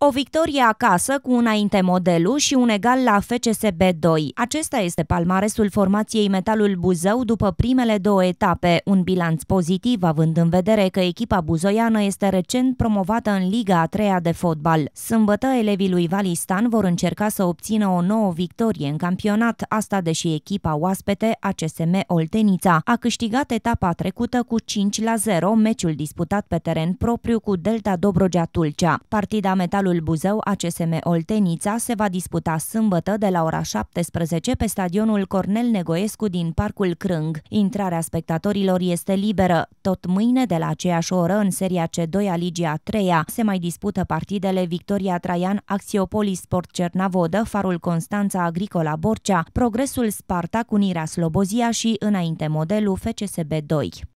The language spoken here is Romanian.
O victorie acasă cu înainte modelul și un egal la FCSB 2. Acesta este palmaresul formației Metalul Buzău după primele două etape, un bilanț pozitiv având în vedere că echipa buzoiană este recent promovată în Liga a treia de fotbal. Sâmbătă, elevii lui Valistan vor încerca să obțină o nouă victorie în campionat, asta deși echipa oaspete, ACSM Oltenița, a câștigat etapa trecută cu 5 la 0, meciul disputat pe teren propriu cu Delta Dobrogea Tulcea. Partida Metalul Fotbalul Buzău ACSM Oltenița se va disputa sâmbătă de la ora 17 pe stadionul Cornel Negoescu din Parcul Crâng. Intrarea spectatorilor este liberă. Tot mâine, de la aceeași oră, în seria C2 a Ligii a 3 se mai dispută partidele Victoria Traian, Axiopolis Sport Cernavodă, Farul Constanța Agricola Borcea, Progresul Sparta, Unirea Slobozia și, înainte modelul, FCSB 2.